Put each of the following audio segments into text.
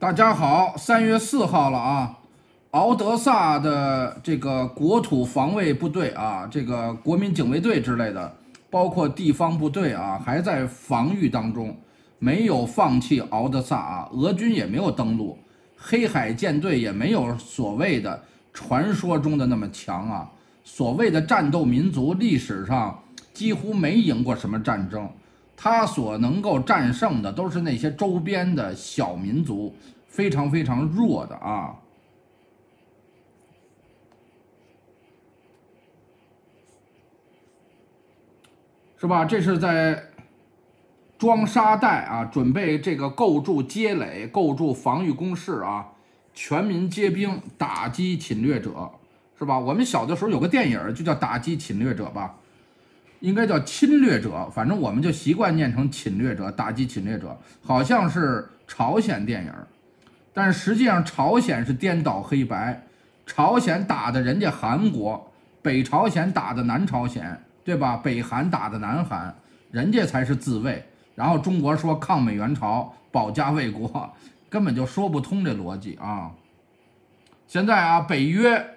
大家好，三月四号了啊，敖德萨的这个国土防卫部队啊，这个国民警卫队之类的，包括地方部队啊，还在防御当中，没有放弃敖德萨啊，俄军也没有登陆，黑海舰队也没有所谓的传说中的那么强啊，所谓的战斗民族历史上几乎没赢过什么战争。他所能够战胜的都是那些周边的小民族，非常非常弱的啊，是吧？这是在装沙袋啊，准备这个构筑街垒、构筑防御工事啊，全民皆兵，打击侵略者，是吧？我们小的时候有个电影就叫《打击侵略者》吧。应该叫侵略者，反正我们就习惯念成侵略者，打击侵略者，好像是朝鲜电影，但实际上朝鲜是颠倒黑白，朝鲜打的人家韩国，北朝鲜打的南朝鲜，对吧？北韩打的南韩，人家才是自卫，然后中国说抗美援朝，保家卫国，根本就说不通这逻辑啊！现在啊，北约。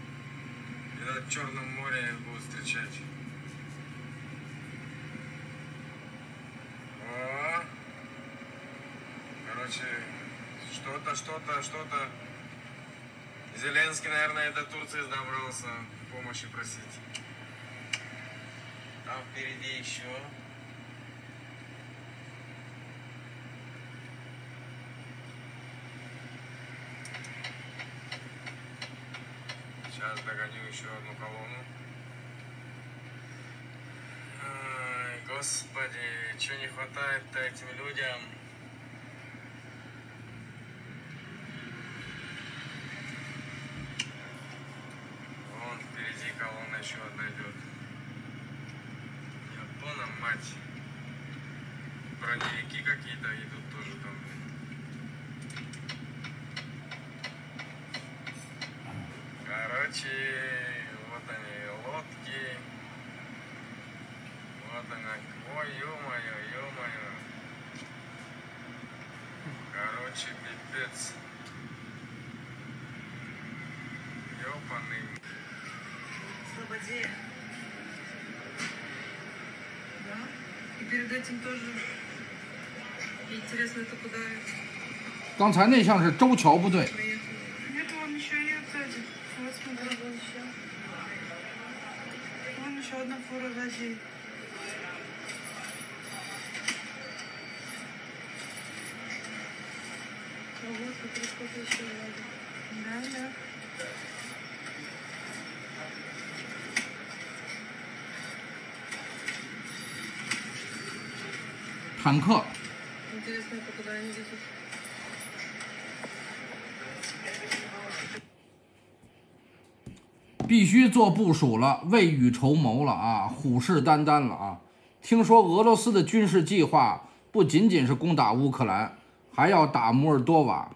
И над Черным море будут встречать. О! Короче, что-то, что-то, что-то. Зеленский, наверное, до Турции добрался помощи просить. Там впереди еще. Сейчас догоню еще одну колонну. Ай, господи, что не хватает-то этим людям? Вон впереди колонна еще одна идет. Япона, мать. Броневики какие-то идут тоже там. Короче, вот они, лодки. Вот она. Ой, ё-моё, ё-моё. Короче, пипец. Ёбаный. Слободе. Да? И перед этим тоже. И интересно, это куда 刚才那像是周桥部队。 фура сзади. А вот смотри, сколько еще сзади. Да, да. 坦克， Интересно, это куда они идут? 必须做部署了，未雨绸缪了啊，虎视眈眈了啊！听说俄罗斯的军事计划不仅仅是攻打乌克兰，还要打摩尔多瓦。